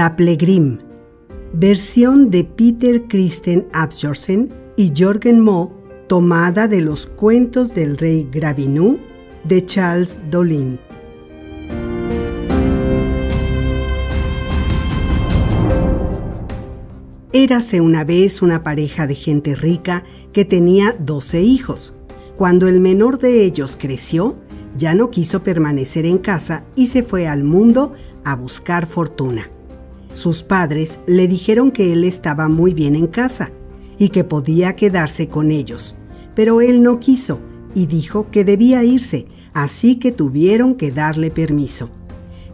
Daplegrim, versión de Peter Christen Absjorsen y Jorgen Moe, tomada de los cuentos del rey Gravinu de Charles Dolin. Érase una vez una pareja de gente rica que tenía doce hijos. Cuando el menor de ellos creció, ya no quiso permanecer en casa y se fue al mundo a buscar fortuna. Sus padres le dijeron que él estaba muy bien en casa y que podía quedarse con ellos, pero él no quiso y dijo que debía irse, así que tuvieron que darle permiso.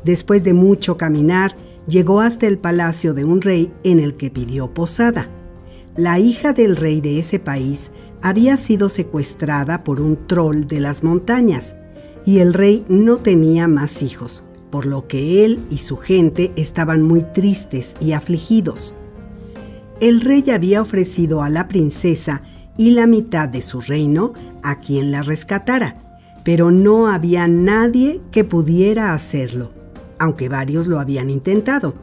Después de mucho caminar, llegó hasta el palacio de un rey en el que pidió posada. La hija del rey de ese país había sido secuestrada por un troll de las montañas y el rey no tenía más hijos por lo que él y su gente estaban muy tristes y afligidos. El rey había ofrecido a la princesa y la mitad de su reino a quien la rescatara, pero no había nadie que pudiera hacerlo, aunque varios lo habían intentado.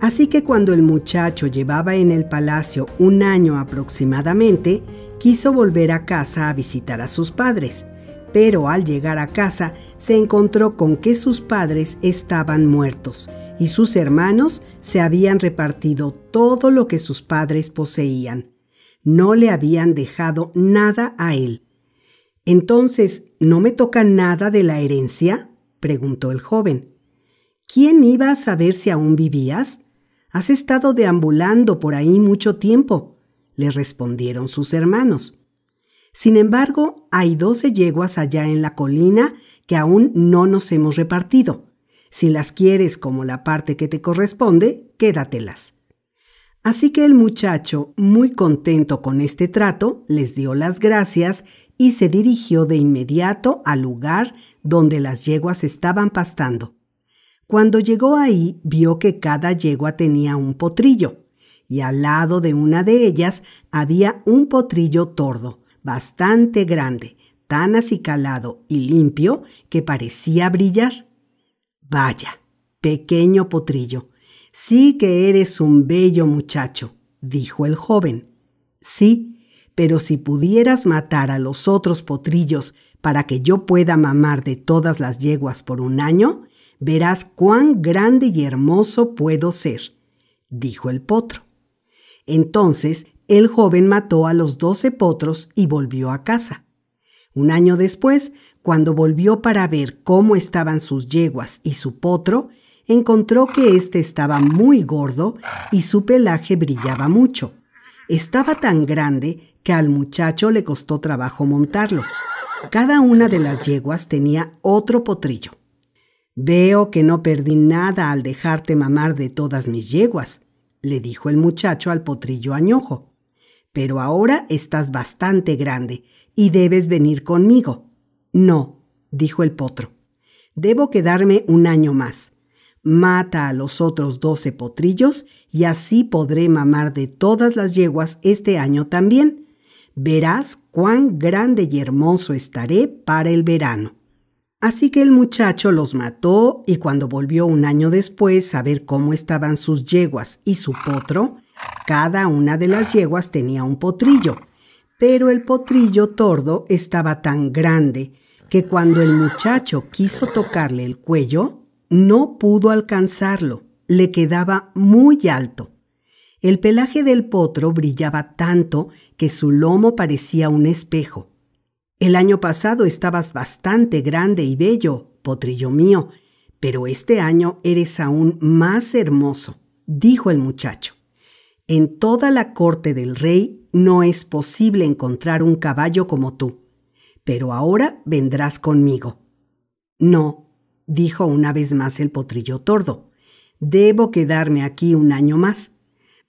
Así que cuando el muchacho llevaba en el palacio un año aproximadamente, quiso volver a casa a visitar a sus padres, pero al llegar a casa se encontró con que sus padres estaban muertos y sus hermanos se habían repartido todo lo que sus padres poseían. No le habían dejado nada a él. Entonces, ¿no me toca nada de la herencia? preguntó el joven. ¿Quién iba a saber si aún vivías? Has estado deambulando por ahí mucho tiempo, le respondieron sus hermanos. Sin embargo, hay doce yeguas allá en la colina que aún no nos hemos repartido. Si las quieres como la parte que te corresponde, quédatelas. Así que el muchacho, muy contento con este trato, les dio las gracias y se dirigió de inmediato al lugar donde las yeguas estaban pastando. Cuando llegó ahí, vio que cada yegua tenía un potrillo, y al lado de una de ellas había un potrillo tordo, bastante grande, tan acicalado y limpio que parecía brillar. Vaya, pequeño potrillo, sí que eres un bello muchacho, dijo el joven. Sí, pero si pudieras matar a los otros potrillos para que yo pueda mamar de todas las yeguas por un año, verás cuán grande y hermoso puedo ser, dijo el potro. Entonces el joven mató a los doce potros y volvió a casa. Un año después, cuando volvió para ver cómo estaban sus yeguas y su potro, encontró que éste estaba muy gordo y su pelaje brillaba mucho. Estaba tan grande que al muchacho le costó trabajo montarlo. Cada una de las yeguas tenía otro potrillo. Veo que no perdí nada al dejarte mamar de todas mis yeguas, le dijo el muchacho al potrillo añojo pero ahora estás bastante grande y debes venir conmigo. No, dijo el potro. Debo quedarme un año más. Mata a los otros doce potrillos y así podré mamar de todas las yeguas este año también. Verás cuán grande y hermoso estaré para el verano. Así que el muchacho los mató y cuando volvió un año después a ver cómo estaban sus yeguas y su potro, cada una de las yeguas tenía un potrillo, pero el potrillo tordo estaba tan grande que cuando el muchacho quiso tocarle el cuello, no pudo alcanzarlo, le quedaba muy alto. El pelaje del potro brillaba tanto que su lomo parecía un espejo. El año pasado estabas bastante grande y bello, potrillo mío, pero este año eres aún más hermoso, dijo el muchacho. En toda la corte del rey no es posible encontrar un caballo como tú, pero ahora vendrás conmigo. No, dijo una vez más el potrillo tordo, debo quedarme aquí un año más.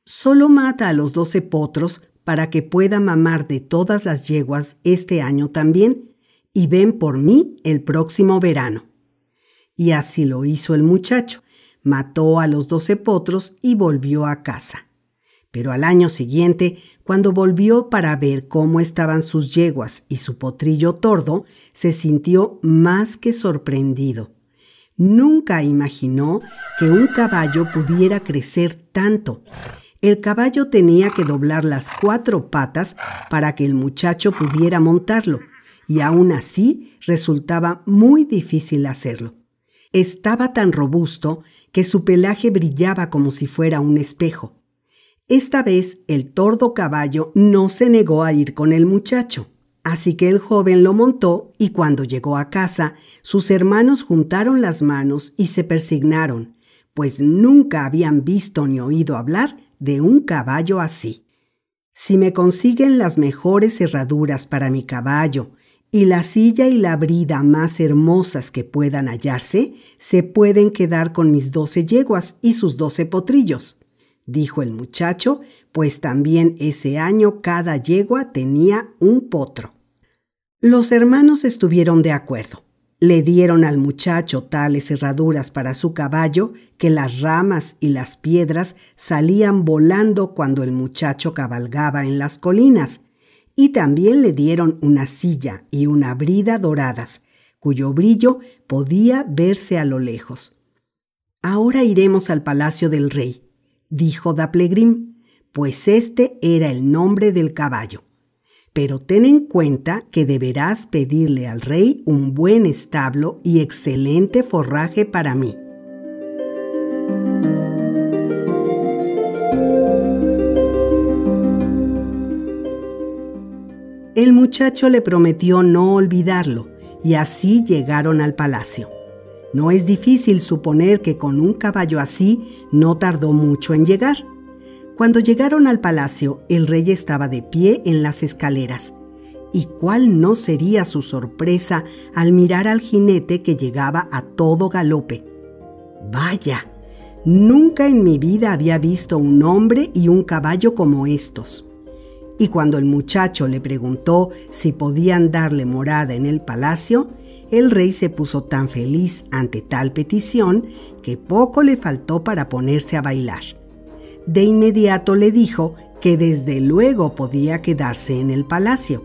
Solo mata a los doce potros para que pueda mamar de todas las yeguas este año también, y ven por mí el próximo verano. Y así lo hizo el muchacho, mató a los doce potros y volvió a casa. Pero al año siguiente, cuando volvió para ver cómo estaban sus yeguas y su potrillo tordo, se sintió más que sorprendido. Nunca imaginó que un caballo pudiera crecer tanto. El caballo tenía que doblar las cuatro patas para que el muchacho pudiera montarlo, y aún así resultaba muy difícil hacerlo. Estaba tan robusto que su pelaje brillaba como si fuera un espejo. Esta vez el tordo caballo no se negó a ir con el muchacho. Así que el joven lo montó y cuando llegó a casa, sus hermanos juntaron las manos y se persignaron, pues nunca habían visto ni oído hablar de un caballo así. Si me consiguen las mejores herraduras para mi caballo y la silla y la brida más hermosas que puedan hallarse, se pueden quedar con mis doce yeguas y sus doce potrillos, dijo el muchacho, pues también ese año cada yegua tenía un potro. Los hermanos estuvieron de acuerdo. Le dieron al muchacho tales herraduras para su caballo que las ramas y las piedras salían volando cuando el muchacho cabalgaba en las colinas, y también le dieron una silla y una brida doradas, cuyo brillo podía verse a lo lejos. Ahora iremos al palacio del rey, dijo Daplegrim, pues este era el nombre del caballo pero ten en cuenta que deberás pedirle al rey un buen establo y excelente forraje para mí. El muchacho le prometió no olvidarlo, y así llegaron al palacio. No es difícil suponer que con un caballo así no tardó mucho en llegar cuando llegaron al palacio, el rey estaba de pie en las escaleras. ¿Y cuál no sería su sorpresa al mirar al jinete que llegaba a todo galope? Vaya, nunca en mi vida había visto un hombre y un caballo como estos. Y cuando el muchacho le preguntó si podían darle morada en el palacio, el rey se puso tan feliz ante tal petición que poco le faltó para ponerse a bailar de inmediato le dijo que desde luego podía quedarse en el palacio.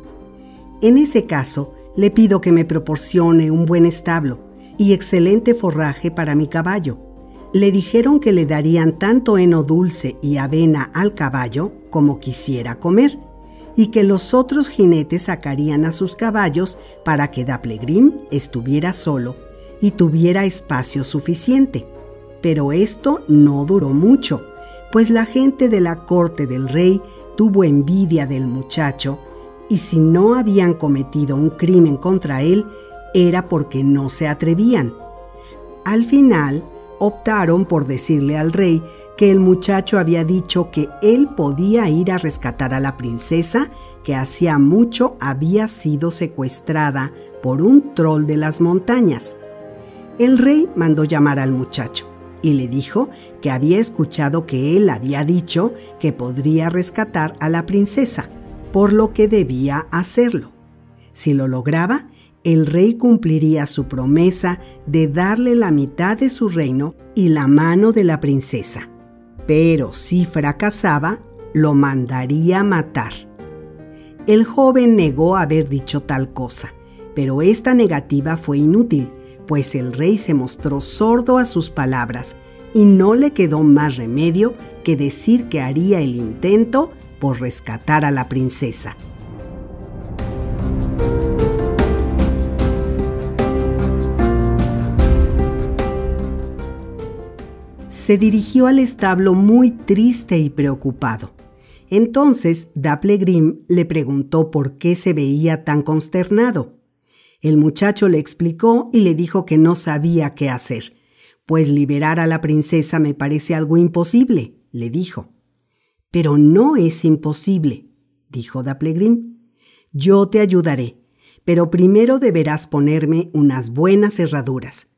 En ese caso, le pido que me proporcione un buen establo y excelente forraje para mi caballo. Le dijeron que le darían tanto heno dulce y avena al caballo como quisiera comer, y que los otros jinetes sacarían a sus caballos para que Daplegrim estuviera solo y tuviera espacio suficiente. Pero esto no duró mucho pues la gente de la corte del rey tuvo envidia del muchacho y si no habían cometido un crimen contra él, era porque no se atrevían. Al final, optaron por decirle al rey que el muchacho había dicho que él podía ir a rescatar a la princesa que hacía mucho había sido secuestrada por un troll de las montañas. El rey mandó llamar al muchacho y le dijo que había escuchado que él había dicho que podría rescatar a la princesa, por lo que debía hacerlo. Si lo lograba, el rey cumpliría su promesa de darle la mitad de su reino y la mano de la princesa. Pero si fracasaba, lo mandaría matar. El joven negó haber dicho tal cosa, pero esta negativa fue inútil, pues el rey se mostró sordo a sus palabras y no le quedó más remedio que decir que haría el intento por rescatar a la princesa. Se dirigió al establo muy triste y preocupado. Entonces Daplegrim le preguntó por qué se veía tan consternado. El muchacho le explicó y le dijo que no sabía qué hacer, pues liberar a la princesa me parece algo imposible, le dijo. Pero no es imposible, dijo Daplegrim. Yo te ayudaré, pero primero deberás ponerme unas buenas cerraduras.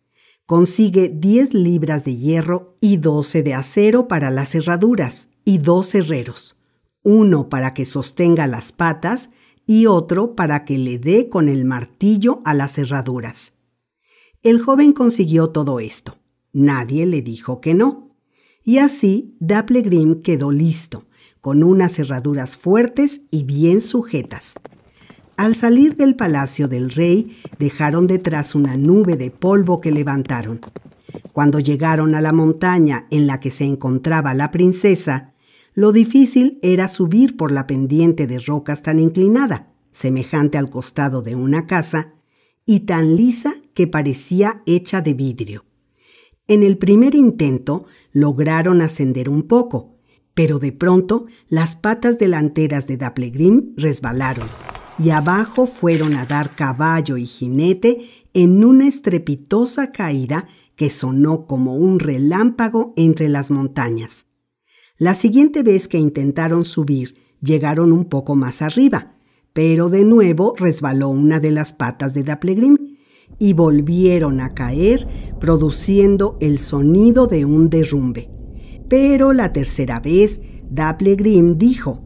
Consigue diez libras de hierro y doce de acero para las cerraduras y dos herreros, uno para que sostenga las patas y otro para que le dé con el martillo a las cerraduras. El joven consiguió todo esto. Nadie le dijo que no. Y así Daplegrim quedó listo, con unas cerraduras fuertes y bien sujetas. Al salir del palacio del rey, dejaron detrás una nube de polvo que levantaron. Cuando llegaron a la montaña en la que se encontraba la princesa, lo difícil era subir por la pendiente de rocas tan inclinada, semejante al costado de una casa, y tan lisa que parecía hecha de vidrio. En el primer intento lograron ascender un poco, pero de pronto las patas delanteras de Daplegrim resbalaron y abajo fueron a dar caballo y jinete en una estrepitosa caída que sonó como un relámpago entre las montañas. La siguiente vez que intentaron subir, llegaron un poco más arriba, pero de nuevo resbaló una de las patas de Daplegrim y volvieron a caer, produciendo el sonido de un derrumbe. Pero la tercera vez, Daplegrim dijo,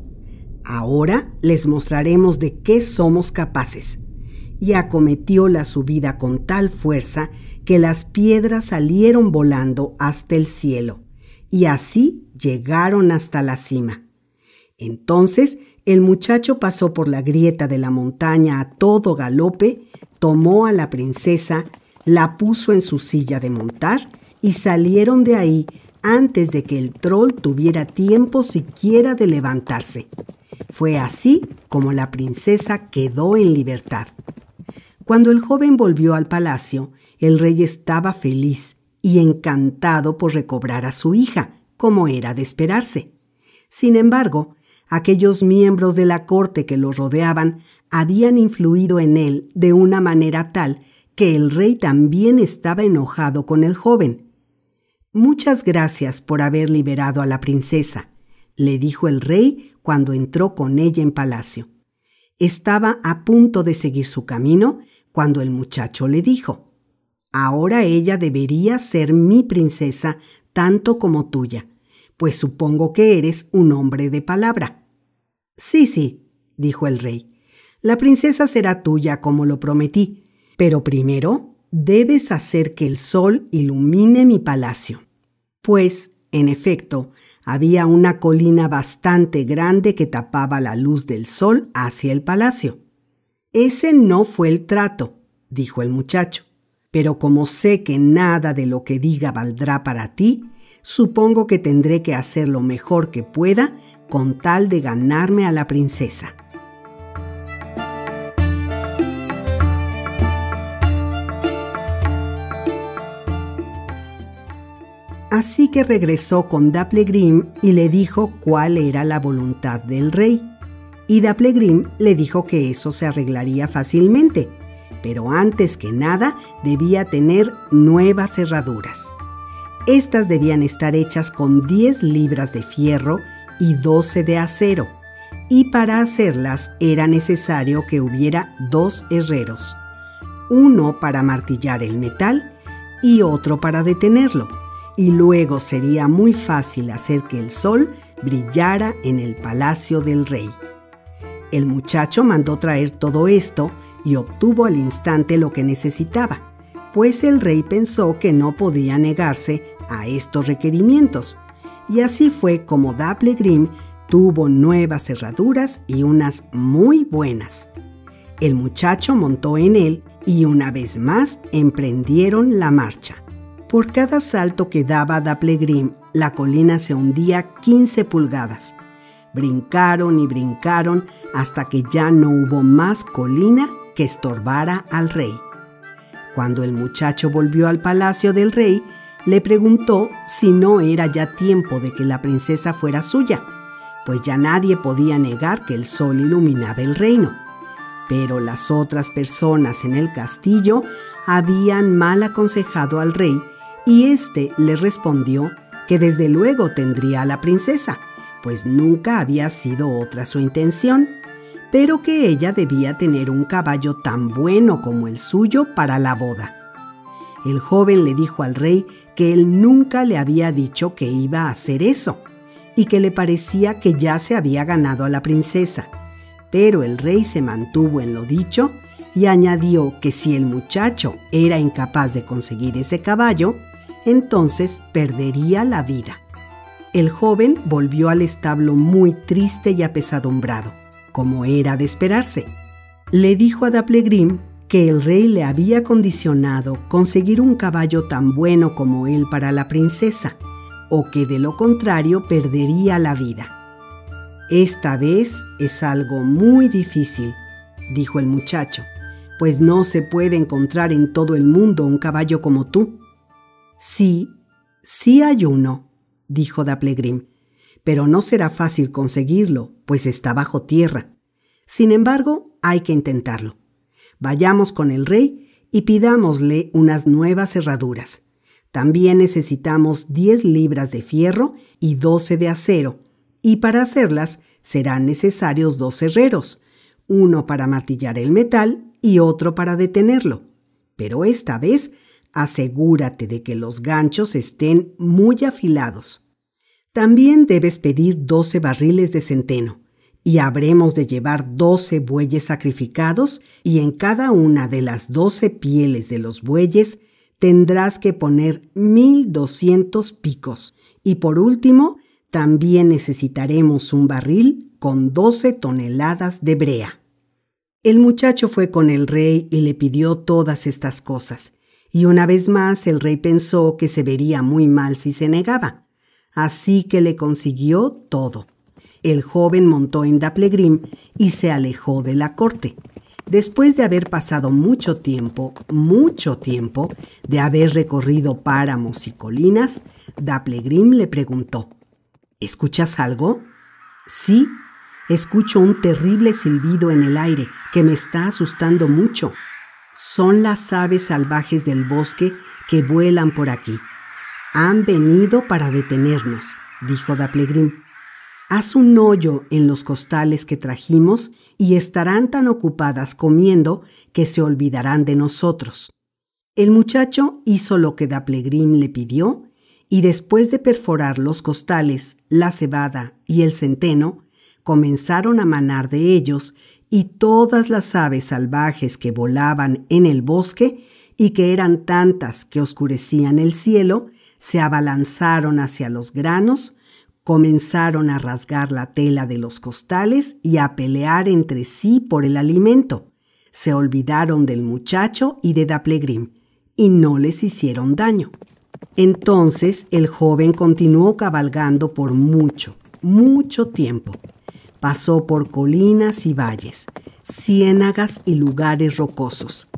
Ahora les mostraremos de qué somos capaces. Y acometió la subida con tal fuerza que las piedras salieron volando hasta el cielo, y así llegaron hasta la cima. Entonces el muchacho pasó por la grieta de la montaña a todo galope, tomó a la princesa, la puso en su silla de montar y salieron de ahí antes de que el troll tuviera tiempo siquiera de levantarse. Fue así como la princesa quedó en libertad. Cuando el joven volvió al palacio, el rey estaba feliz y encantado por recobrar a su hija, como era de esperarse. Sin embargo, aquellos miembros de la corte que lo rodeaban habían influido en él de una manera tal que el rey también estaba enojado con el joven. Muchas gracias por haber liberado a la princesa, le dijo el rey cuando entró con ella en palacio. Estaba a punto de seguir su camino cuando el muchacho le dijo, Ahora ella debería ser mi princesa tanto como tuya, pues supongo que eres un hombre de palabra. Sí, sí, dijo el rey, la princesa será tuya como lo prometí, pero primero debes hacer que el sol ilumine mi palacio. Pues, en efecto, había una colina bastante grande que tapaba la luz del sol hacia el palacio. Ese no fue el trato, dijo el muchacho, pero como sé que nada de lo que diga valdrá para ti, supongo que tendré que hacer lo mejor que pueda con tal de ganarme a la princesa. Así que regresó con Daplegrim y le dijo cuál era la voluntad del rey. Y Daplegrim le dijo que eso se arreglaría fácilmente, pero antes que nada debía tener nuevas cerraduras. Estas debían estar hechas con 10 libras de fierro y 12 de acero, y para hacerlas era necesario que hubiera dos herreros, uno para martillar el metal y otro para detenerlo y luego sería muy fácil hacer que el sol brillara en el palacio del rey. El muchacho mandó traer todo esto y obtuvo al instante lo que necesitaba, pues el rey pensó que no podía negarse a estos requerimientos, y así fue como Daplegrim tuvo nuevas cerraduras y unas muy buenas. El muchacho montó en él y una vez más emprendieron la marcha. Por cada salto que daba Daplegrim, la colina se hundía 15 pulgadas. Brincaron y brincaron hasta que ya no hubo más colina que estorbara al rey. Cuando el muchacho volvió al palacio del rey, le preguntó si no era ya tiempo de que la princesa fuera suya, pues ya nadie podía negar que el sol iluminaba el reino. Pero las otras personas en el castillo habían mal aconsejado al rey y éste le respondió que desde luego tendría a la princesa, pues nunca había sido otra su intención, pero que ella debía tener un caballo tan bueno como el suyo para la boda. El joven le dijo al rey que él nunca le había dicho que iba a hacer eso, y que le parecía que ya se había ganado a la princesa, pero el rey se mantuvo en lo dicho y añadió que si el muchacho era incapaz de conseguir ese caballo, entonces perdería la vida. El joven volvió al establo muy triste y apesadumbrado, como era de esperarse. Le dijo a Daplegrim que el rey le había condicionado conseguir un caballo tan bueno como él para la princesa, o que de lo contrario perdería la vida. Esta vez es algo muy difícil, dijo el muchacho, pues no se puede encontrar en todo el mundo un caballo como tú. Sí, sí hay uno, dijo Daplegrim, pero no será fácil conseguirlo, pues está bajo tierra. Sin embargo, hay que intentarlo. Vayamos con el rey y pidámosle unas nuevas herraduras. También necesitamos 10 libras de fierro y 12 de acero, y para hacerlas serán necesarios dos herreros, uno para martillar el metal y otro para detenerlo. Pero esta vez asegúrate de que los ganchos estén muy afilados. También debes pedir 12 barriles de centeno, y habremos de llevar 12 bueyes sacrificados, y en cada una de las 12 pieles de los bueyes tendrás que poner 1200 picos. Y por último, también necesitaremos un barril con 12 toneladas de brea. El muchacho fue con el rey y le pidió todas estas cosas, y una vez más el rey pensó que se vería muy mal si se negaba, así que le consiguió todo. El joven montó en Daplegrim y se alejó de la corte. Después de haber pasado mucho tiempo, mucho tiempo, de haber recorrido páramos y colinas, Daplegrim le preguntó, ¿Escuchas algo? Sí, escucho un terrible silbido en el aire que me está asustando mucho. Son las aves salvajes del bosque que vuelan por aquí. Han venido para detenernos, dijo Daplegrim. Haz un hoyo en los costales que trajimos y estarán tan ocupadas comiendo que se olvidarán de nosotros. El muchacho hizo lo que Daplegrim le pidió y después de perforar los costales, la cebada y el centeno, comenzaron a manar de ellos y todas las aves salvajes que volaban en el bosque y que eran tantas que oscurecían el cielo, se abalanzaron hacia los granos, Comenzaron a rasgar la tela de los costales y a pelear entre sí por el alimento. Se olvidaron del muchacho y de Daplegrim y no les hicieron daño. Entonces el joven continuó cabalgando por mucho, mucho tiempo. Pasó por colinas y valles, ciénagas y lugares rocosos,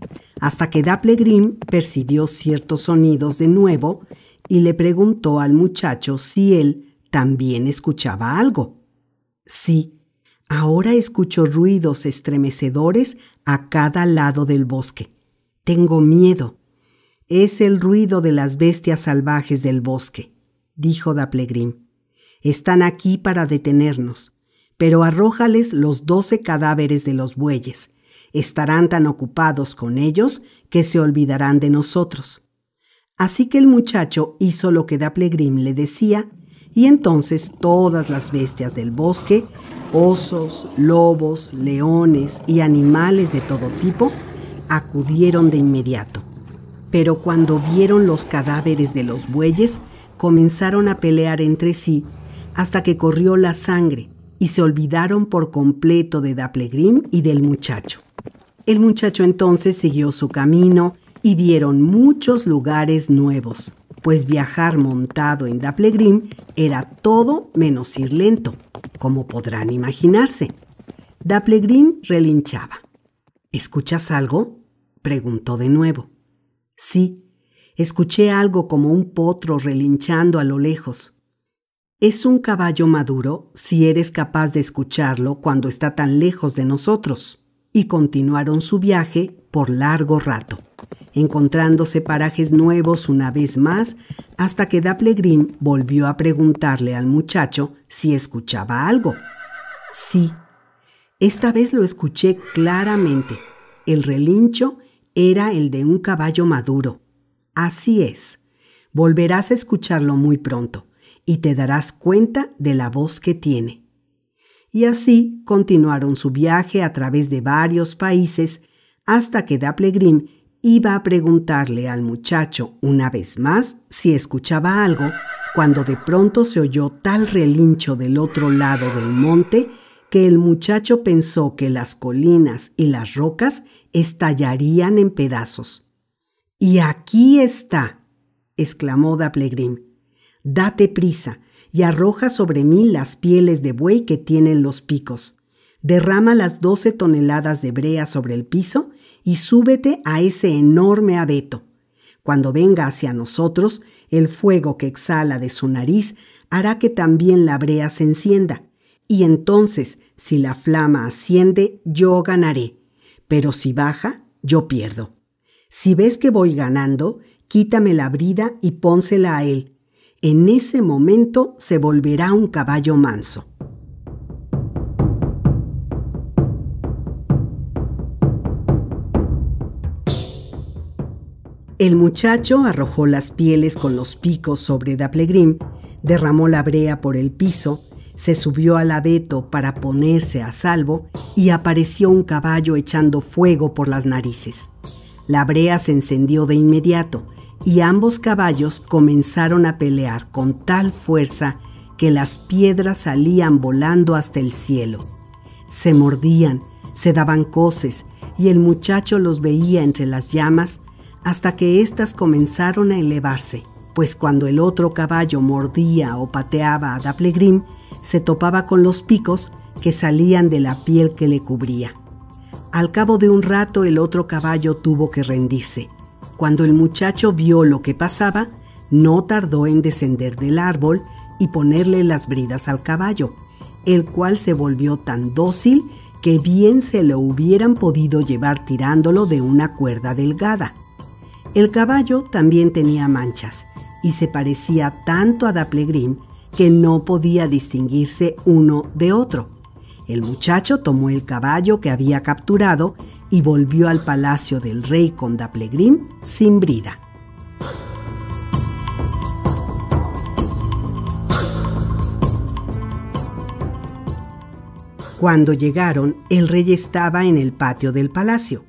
hasta que Daplegrim percibió ciertos sonidos de nuevo y le preguntó al muchacho si él también escuchaba algo. Sí, ahora escucho ruidos estremecedores a cada lado del bosque. Tengo miedo. Es el ruido de las bestias salvajes del bosque, dijo Daplegrim. Están aquí para detenernos, pero arrójales los doce cadáveres de los bueyes. Estarán tan ocupados con ellos que se olvidarán de nosotros. Así que el muchacho hizo lo que Daplegrim le decía y entonces todas las bestias del bosque, osos, lobos, leones y animales de todo tipo, acudieron de inmediato. Pero cuando vieron los cadáveres de los bueyes, comenzaron a pelear entre sí hasta que corrió la sangre y se olvidaron por completo de Daplegrim y del muchacho. El muchacho entonces siguió su camino y vieron muchos lugares nuevos, pues viajar montado en Daplegrim era todo menos ir lento, como podrán imaginarse. Daplegrim relinchaba. ¿Escuchas algo? preguntó de nuevo. Sí, escuché algo como un potro relinchando a lo lejos. Es un caballo maduro si eres capaz de escucharlo cuando está tan lejos de nosotros. Y continuaron su viaje por largo rato encontrándose parajes nuevos una vez más, hasta que Daplegrim volvió a preguntarle al muchacho si escuchaba algo. Sí, esta vez lo escuché claramente. El relincho era el de un caballo maduro. Así es. Volverás a escucharlo muy pronto y te darás cuenta de la voz que tiene. Y así continuaron su viaje a través de varios países hasta que Daplegrim iba a preguntarle al muchacho una vez más si escuchaba algo, cuando de pronto se oyó tal relincho del otro lado del monte que el muchacho pensó que las colinas y las rocas estallarían en pedazos. Y aquí está, exclamó Daplegrim. Date prisa y arroja sobre mí las pieles de buey que tienen los picos. Derrama las doce toneladas de brea sobre el piso y súbete a ese enorme abeto. Cuando venga hacia nosotros, el fuego que exhala de su nariz hará que también la brea se encienda y entonces, si la flama asciende, yo ganaré, pero si baja, yo pierdo. Si ves que voy ganando, quítame la brida y pónsela a él. En ese momento se volverá un caballo manso. El muchacho arrojó las pieles con los picos sobre Daplegrim, derramó la brea por el piso, se subió al abeto para ponerse a salvo y apareció un caballo echando fuego por las narices. La brea se encendió de inmediato y ambos caballos comenzaron a pelear con tal fuerza que las piedras salían volando hasta el cielo. Se mordían, se daban coces y el muchacho los veía entre las llamas hasta que éstas comenzaron a elevarse, pues cuando el otro caballo mordía o pateaba a Daplegrim, se topaba con los picos que salían de la piel que le cubría. Al cabo de un rato el otro caballo tuvo que rendirse. Cuando el muchacho vio lo que pasaba, no tardó en descender del árbol y ponerle las bridas al caballo, el cual se volvió tan dócil que bien se lo hubieran podido llevar tirándolo de una cuerda delgada. El caballo también tenía manchas y se parecía tanto a Daplegrim que no podía distinguirse uno de otro. El muchacho tomó el caballo que había capturado y volvió al palacio del rey con Daplegrim sin brida. Cuando llegaron, el rey estaba en el patio del palacio.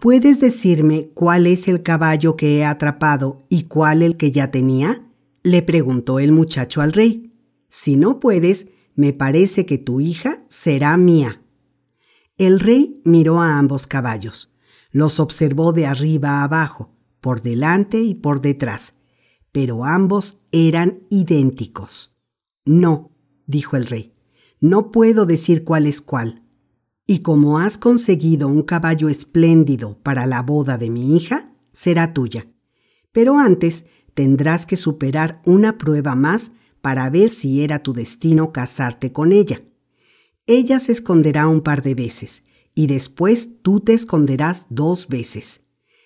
¿Puedes decirme cuál es el caballo que he atrapado y cuál el que ya tenía? le preguntó el muchacho al rey. Si no puedes, me parece que tu hija será mía. El rey miró a ambos caballos. Los observó de arriba a abajo, por delante y por detrás, pero ambos eran idénticos. No, dijo el rey, no puedo decir cuál es cuál. Y como has conseguido un caballo espléndido para la boda de mi hija, será tuya. Pero antes tendrás que superar una prueba más para ver si era tu destino casarte con ella. Ella se esconderá un par de veces y después tú te esconderás dos veces.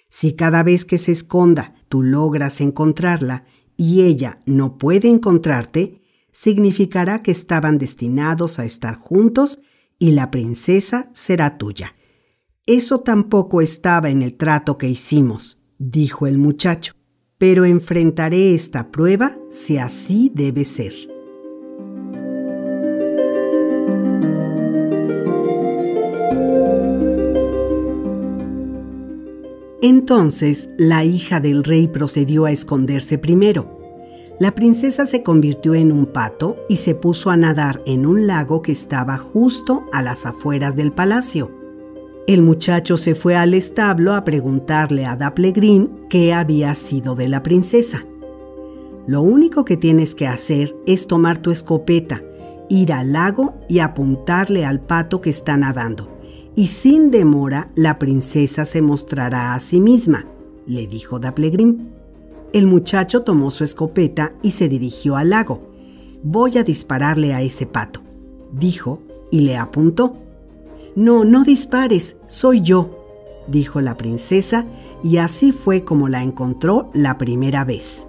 Si cada vez que se esconda tú logras encontrarla y ella no puede encontrarte, significará que estaban destinados a estar juntos y la princesa será tuya. Eso tampoco estaba en el trato que hicimos, dijo el muchacho pero enfrentaré esta prueba si así debe ser. Entonces la hija del rey procedió a esconderse primero. La princesa se convirtió en un pato y se puso a nadar en un lago que estaba justo a las afueras del palacio. El muchacho se fue al establo a preguntarle a Daplegrim qué había sido de la princesa. Lo único que tienes que hacer es tomar tu escopeta, ir al lago y apuntarle al pato que está nadando. Y sin demora la princesa se mostrará a sí misma, le dijo Daplegrim. El muchacho tomó su escopeta y se dirigió al lago. Voy a dispararle a ese pato, dijo y le apuntó. No, no dispares, soy yo, dijo la princesa, y así fue como la encontró la primera vez.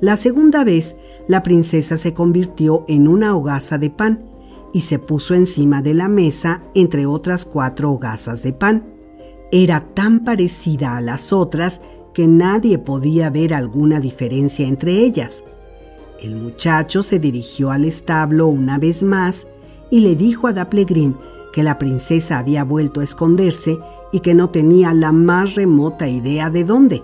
La segunda vez, la princesa se convirtió en una hogaza de pan y se puso encima de la mesa entre otras cuatro hogazas de pan. Era tan parecida a las otras que nadie podía ver alguna diferencia entre ellas. El muchacho se dirigió al establo una vez más y le dijo a Daplegrim que la princesa había vuelto a esconderse y que no tenía la más remota idea de dónde.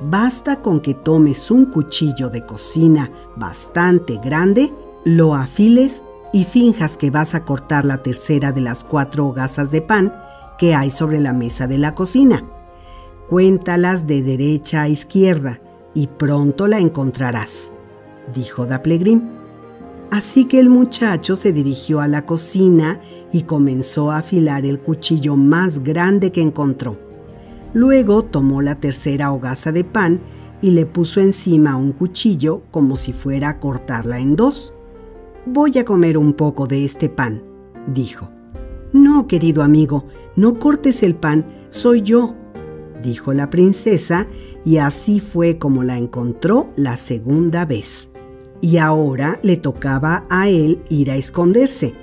Basta con que tomes un cuchillo de cocina bastante grande, lo afiles y finjas que vas a cortar la tercera de las cuatro hogazas de pan que hay sobre la mesa de la cocina. Cuéntalas de derecha a izquierda y pronto la encontrarás, dijo Daplegrim. Así que el muchacho se dirigió a la cocina y comenzó a afilar el cuchillo más grande que encontró. Luego tomó la tercera hogaza de pan y le puso encima un cuchillo como si fuera a cortarla en dos. Voy a comer un poco de este pan, dijo. No, querido amigo, no cortes el pan, soy yo, dijo la princesa, y así fue como la encontró la segunda vez. Y ahora le tocaba a él ir a esconderse,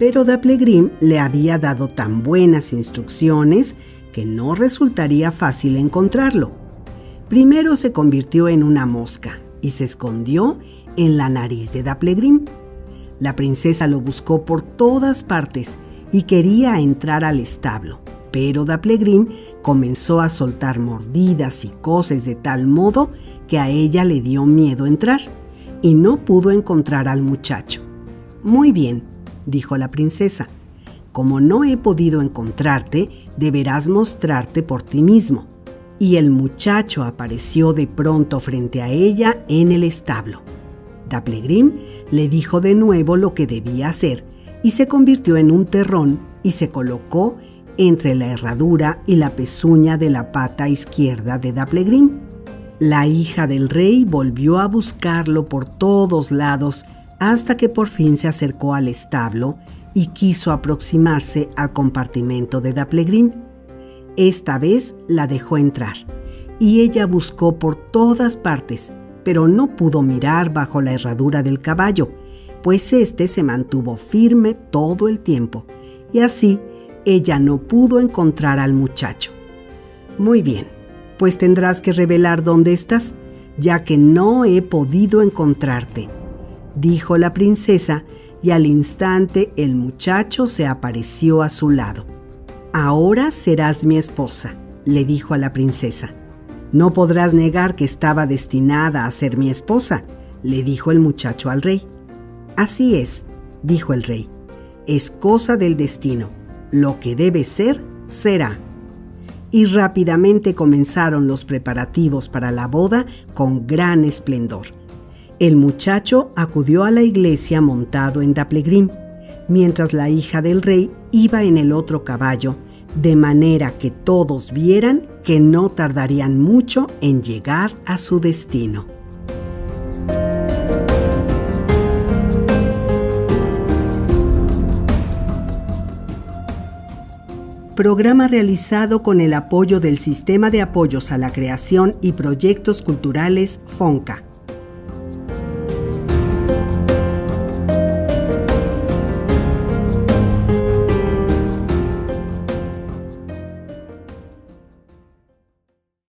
pero Daplegrim le había dado tan buenas instrucciones que no resultaría fácil encontrarlo. Primero se convirtió en una mosca y se escondió en la nariz de Daplegrim. La princesa lo buscó por todas partes y quería entrar al establo, pero Daplegrim comenzó a soltar mordidas y cosas de tal modo que a ella le dio miedo entrar y no pudo encontrar al muchacho. Muy bien, dijo la princesa, como no he podido encontrarte, deberás mostrarte por ti mismo. Y el muchacho apareció de pronto frente a ella en el establo. Daplegrim le dijo de nuevo lo que debía hacer y se convirtió en un terrón y se colocó entre la herradura y la pezuña de la pata izquierda de Daplegrim. La hija del rey volvió a buscarlo por todos lados hasta que por fin se acercó al establo y quiso aproximarse al compartimento de Daplegrim. Esta vez la dejó entrar y ella buscó por todas partes, pero no pudo mirar bajo la herradura del caballo, pues éste se mantuvo firme todo el tiempo y así ella no pudo encontrar al muchacho. Muy bien, pues tendrás que revelar dónde estás, ya que no he podido encontrarte, dijo la princesa, y al instante el muchacho se apareció a su lado. Ahora serás mi esposa, le dijo a la princesa. No podrás negar que estaba destinada a ser mi esposa, le dijo el muchacho al rey. Así es, dijo el rey. Es cosa del destino. Lo que debe ser, será. Y rápidamente comenzaron los preparativos para la boda con gran esplendor. El muchacho acudió a la iglesia montado en Daplegrim, mientras la hija del rey iba en el otro caballo, de manera que todos vieran que no tardarían mucho en llegar a su destino. programa realizado con el apoyo del Sistema de Apoyos a la Creación y Proyectos Culturales FONCA